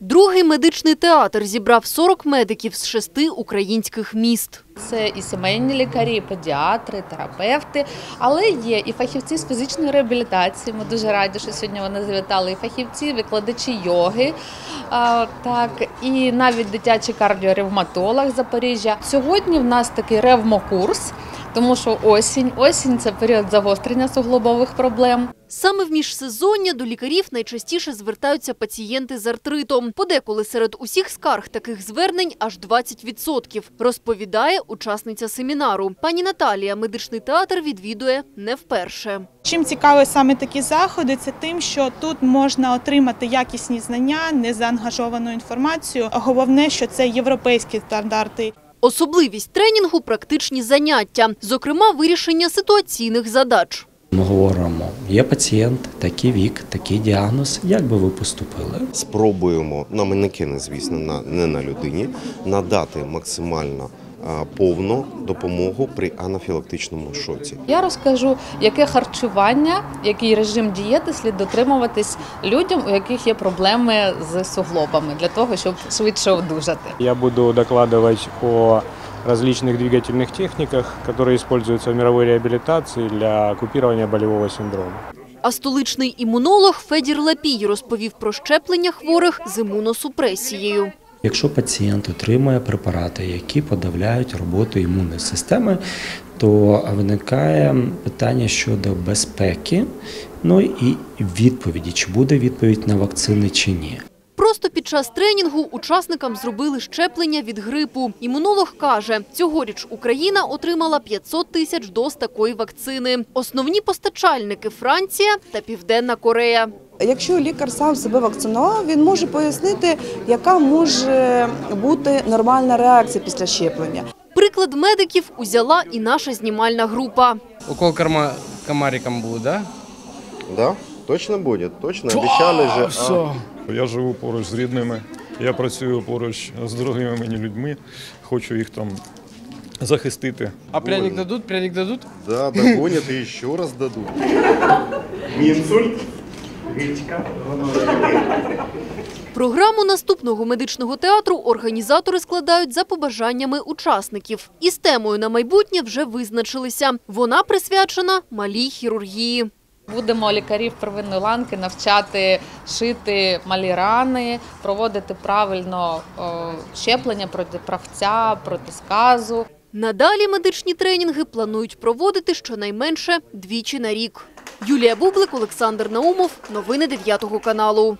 Другий медичний театр зібрав 40 медиків з шести українських міст. Це і сімейні лікарі, і педіатри, терапевти, але є і фахівці з фізичної реабілітації. Ми дуже раді, що сьогодні вони завітали. І фахівці, викладачі йоги, так і навіть дитячий кардіоревматолог Запоріжжя. Сьогодні в нас такий ревмокурс, тому що осінь. Осінь це період загострення суглобових проблем. Саме в міжсезоння до лікарів найчастіше звертаються пацієнти з артритом. Подеколи серед усіх скарг таких звернень аж 20%, розповідає учасниця семінару. Пані Наталія медичний театр відвідує не вперше. Чим цікаві саме такі заходи, це тим, що тут можна отримати якісні знання, незаангажовану інформацію. Головне, що це європейські стандарти. Особливість тренінгу – практичні заняття, зокрема вирішення ситуаційних задач. Ми говоримо, є пацієнт, такий вік, такий діагноз. Як би ви поступили? спробуємо на манекени, звісно, на не на людині, надати максимально повну допомогу при анафілактичному шоці. Я розкажу, яке харчування, який режим дієти слід дотримуватись людям, у яких є проблеми з суглобами, для того, щоб швидше одужати. Я буду докладывать о различных двигательных техниках, которые используются в мировой реабилитации для купирования болевого синдрома. А столичний імунолог Федір Лапій розповів про щеплення хворих з імуносупресією. Якщо пацієнт отримує препарати, які подавляють роботу імунної системи, то виникає питання щодо безпеки, ну і відповіді, чи буде відповідь на вакцини чи ні. Просто під час тренінгу учасникам зробили щеплення від грипу. Імунолог каже, цьогоріч Україна отримала 500 тисяч доз такої вакцини. Основні постачальники – Франція та Південна Корея. Якщо лікар сам себе вакцинував, він може пояснити, яка може бути нормальна реакція після щеплення. Приклад медиків узяла і наша знімальна група. Укол карма комариком будет, да? Да? Точно буде, точно обіцяли же. А, Я живу поруч з рідними, я працюю поруч з дорогими мені людьми, хочу їх там захистити. А пряник дадут? Пряник дадут? да, догонять і ще раз дадуть. Програму наступного медичного театру організатори складають за побажаннями учасників. Із темою на майбутнє вже визначилися. Вона присвячена малій хірургії. Будемо лікарів первинної ланки навчати шити малі рани, проводити правильно щеплення проти правця, проти сказу. Надалі медичні тренінги планують проводити щонайменше двічі на рік. Юлія Бублик, Олександр Наумов. Новини 9 каналу.